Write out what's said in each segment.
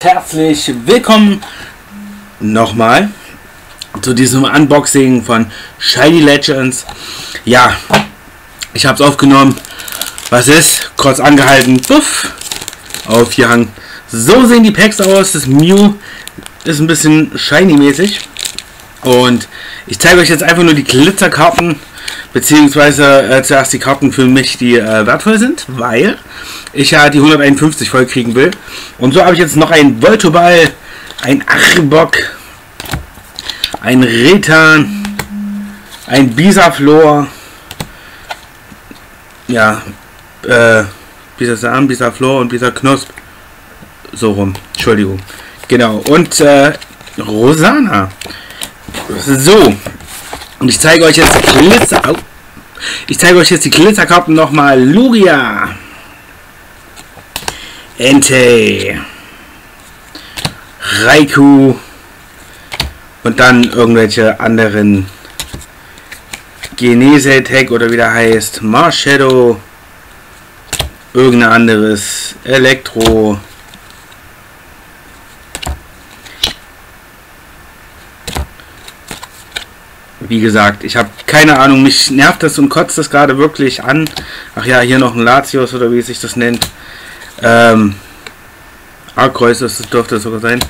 Herzlich willkommen nochmal zu diesem Unboxing von Shiny Legends. Ja, ich habe es aufgenommen. Was ist? Kurz angehalten. Puff. Aufgehangen. So sehen die Packs aus. Das Mew ist ein bisschen Shiny-mäßig. Und ich zeige euch jetzt einfach nur die Glitzerkarten. Beziehungsweise äh, zuerst die Karten für mich, die äh, wertvoll sind. Weil ich ja die 151 voll kriegen will. Und so habe ich jetzt noch ein Voltoball, ein Achibok, ein Retan, ein Bisaflor, ja, äh, Bisasam, Bisaflor und Bisaknosp. So rum, Entschuldigung. Genau, und äh, Rosana. So, und ich zeige euch jetzt Glitzer. Ich zeige euch jetzt die Glitzerkarten nochmal. Lugia. Entei, Raikou und dann irgendwelche anderen Genesetech oder wie der heißt, Marshadow, irgendein anderes, Elektro, wie gesagt, ich habe keine Ahnung, mich nervt das und kotzt das gerade wirklich an. Ach ja, hier noch ein Latios oder wie sich das nennt ähm, A-Kreuz, das dürfte sogar sein,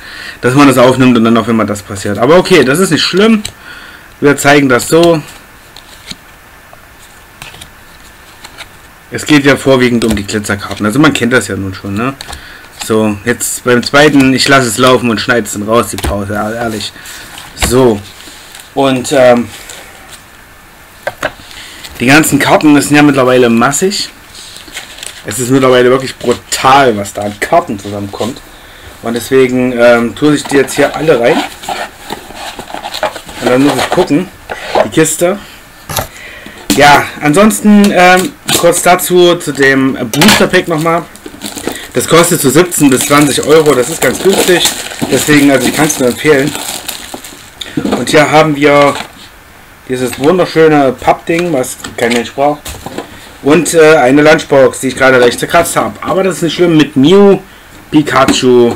dass man das aufnimmt und dann auch immer das passiert. Aber okay, das ist nicht schlimm. Wir zeigen das so. Es geht ja vorwiegend um die Glitzerkarten. Also man kennt das ja nun schon, ne? So, jetzt beim zweiten, ich lasse es laufen und schneide es dann raus, die Pause, ehrlich. So. Und ähm, die ganzen Karten sind ja mittlerweile massig. Es ist mittlerweile wirklich brutal, was da an Karten zusammenkommt. Und deswegen ähm, tue ich die jetzt hier alle rein. Und dann muss ich gucken. Die Kiste. Ja, ansonsten ähm, kurz dazu zu dem Booster Pack nochmal. Das kostet so 17 bis 20 Euro. Das ist ganz günstig. Deswegen, also ich kann es nur empfehlen. Und hier haben wir dieses wunderschöne Pappding, was kein Mensch braucht. Und äh, eine Lunchbox, die ich gerade leicht zerkratzt habe. Aber das ist nicht schlimm mit Mew, Pikachu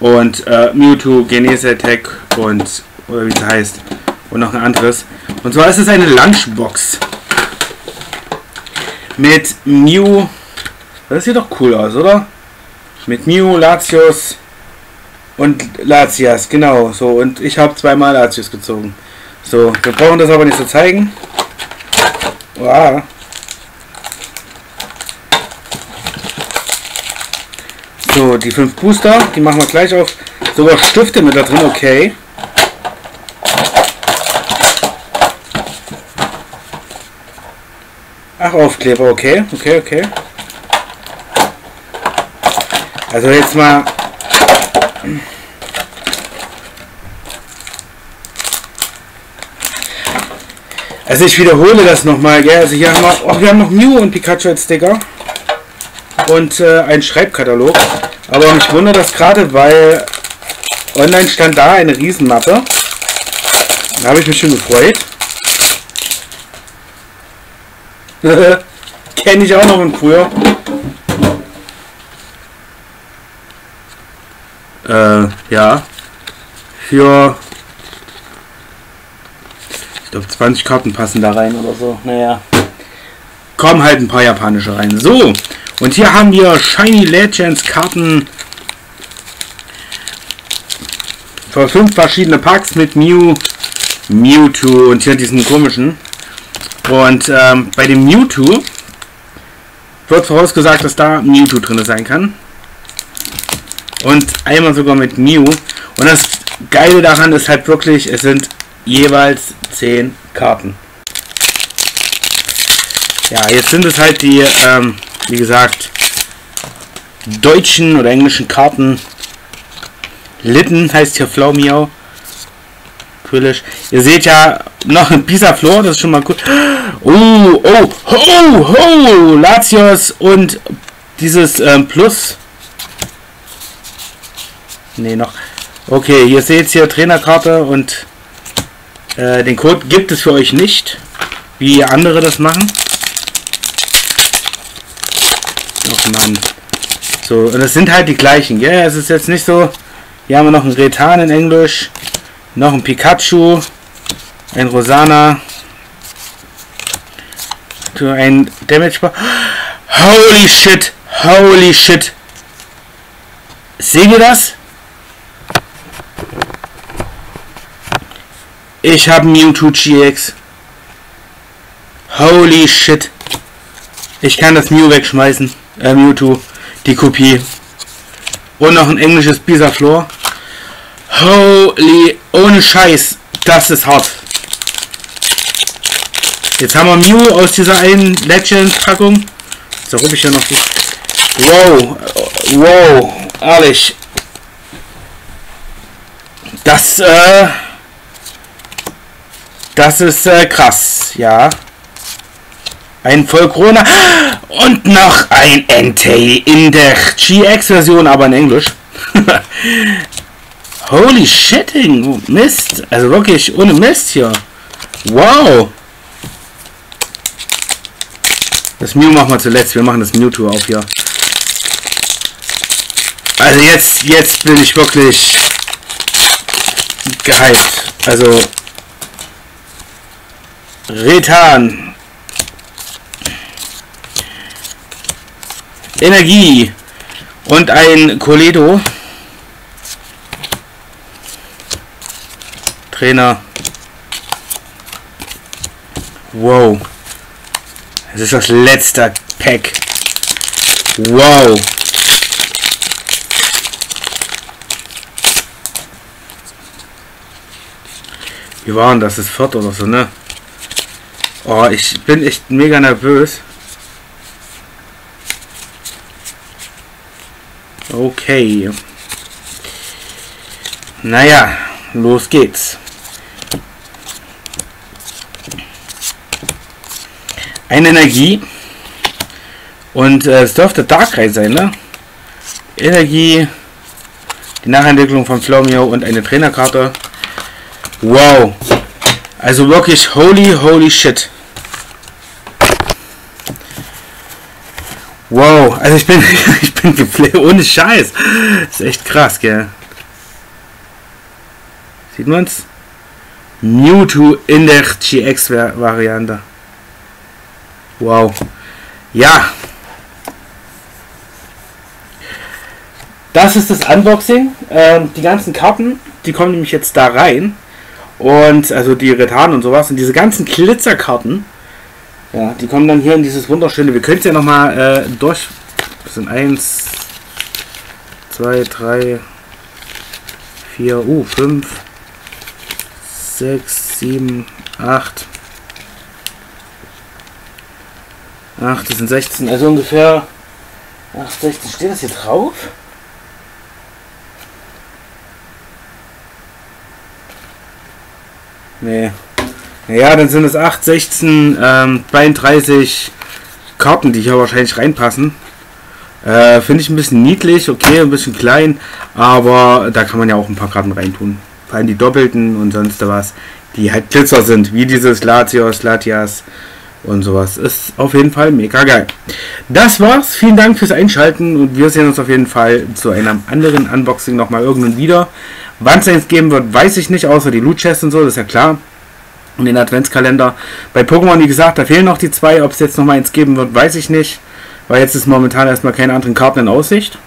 und äh, Mewtwo, Genesetech und oder wie es heißt. Und noch ein anderes. Und zwar ist es eine Lunchbox. Mit Mew. Das sieht doch cool aus, oder? Mit Mew, Latios und Latias, genau. So, und ich habe zweimal Latios gezogen. So, wir brauchen das aber nicht zu so zeigen. Wow. So, die fünf Booster, die machen wir gleich auf. Sogar Stifte mit da drin, okay. Ach, Aufkleber, okay, okay, okay. Also jetzt mal... Also ich wiederhole das nochmal, gell? Also hier haben wir, oh, wir haben noch Mew und Pikachu als Sticker und äh, ein Schreibkatalog. Aber mich wundert das gerade, weil online stand da eine Riesenmappe. Da habe ich mich schon gefreut. Kenne ich auch noch von früher. Äh, ja. Für ich glaube 20 Karten passen da rein oder so. Naja. Kommen halt ein paar japanische rein. So, und hier haben wir Shiny Legends Karten für fünf verschiedene Packs mit Mew, Mewtwo und hier diesen komischen. Und ähm, bei dem Mewtwo wird vorausgesagt, dass da Mewtwo drin sein kann. Und einmal sogar mit Mew. Und das Geile daran ist halt wirklich, es sind jeweils 10 Karten. Ja, jetzt sind es halt die ähm, wie gesagt, deutschen oder englischen Karten. Litten heißt hier Flaumiau. Quillish. Ihr seht ja noch ein Pisa Flor, das ist schon mal gut. Oh, oh, oh, oh, Latios und dieses ähm, Plus. Ne, noch. Okay, ihr seht hier Trainerkarte und äh, den Code gibt es für euch nicht, wie andere das machen. Mann. So, und das sind halt die gleichen, gell? Es ist jetzt nicht so. Hier haben wir noch einen Retan in Englisch, noch ein Pikachu, ein Rosana, ein Damage Bar. Holy shit! Holy shit! Seht ihr das? Ich habe Mewtwo GX. Holy shit. Ich kann das Mew wegschmeißen. Äh, Mewtwo. Die Kopie. Und noch ein englisches Bisaflor. Holy. Ohne Scheiß. Das ist hart. Jetzt haben wir Mew aus dieser einen Legend-Packung. So rufe ich ja noch die. Wow. Wow. Ehrlich. Das, äh. Das ist äh, krass, ja. Ein Vollkrone und noch ein Entei in der GX-Version, aber in Englisch. Holy shitting, Mist. Also wirklich ohne Mist hier. Wow. Das Mew machen wir zuletzt. Wir machen das Mewtwo auf hier. Also jetzt, jetzt bin ich wirklich gehypt. Also Retan. Energie. Und ein Coledo. Trainer. Wow. Das ist das letzte Pack. Wow. Wie waren das? Das ist viert oder so, ne? Oh, ich bin echt mega nervös. Okay. Naja, los geht's. Eine Energie. Und äh, es dürfte Darkrai sein, ne? Energie. Die Nachentwicklung von Flaumio und eine Trainerkarte. Wow. Also wirklich holy, holy shit. Wow, also ich bin, ich bin geflasht, ohne Scheiß. Das ist echt krass, gell? Sieht man's? Mewtwo in der GX-Variante. Wow. Ja. Das ist das Unboxing. Ähm, die ganzen Karten, die kommen nämlich jetzt da rein. Und also die Retan und sowas. Und diese ganzen Glitzerkarten ja, die kommen dann hier in dieses wunderschöne. Wir können es ja nochmal äh, durch. Das sind 1, 2, 3, 4, uh, 5, 6, 7, 8. 8, das sind 16, also ungefähr 8, 16. Steht das hier drauf? Nee. Ja, dann sind es 8, 16, ähm, 32 Karten, die hier wahrscheinlich reinpassen. Äh, Finde ich ein bisschen niedlich, okay, ein bisschen klein, aber da kann man ja auch ein paar Karten reintun. Vor allem die doppelten und sonst was, die halt Glitzer sind, wie dieses Latios, Latias und sowas. Ist auf jeden Fall mega geil. Das war's. Vielen Dank fürs Einschalten und wir sehen uns auf jeden Fall zu einem anderen Unboxing nochmal irgendwann wieder. Wann es eins geben wird, weiß ich nicht, außer die Loot Chests und so, das ist ja klar und den Adventskalender. Bei Pokémon, wie gesagt, da fehlen noch die zwei. Ob es jetzt noch mal eins geben wird, weiß ich nicht. Weil jetzt ist momentan erstmal keine anderen Karten in Aussicht.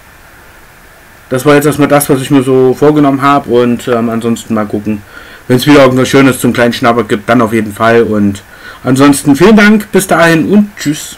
Das war jetzt erstmal das, was ich mir so vorgenommen habe. Und ähm, ansonsten mal gucken. Wenn es wieder irgendwas Schönes zum kleinen Schnapper gibt, dann auf jeden Fall. Und ansonsten vielen Dank, bis dahin und tschüss.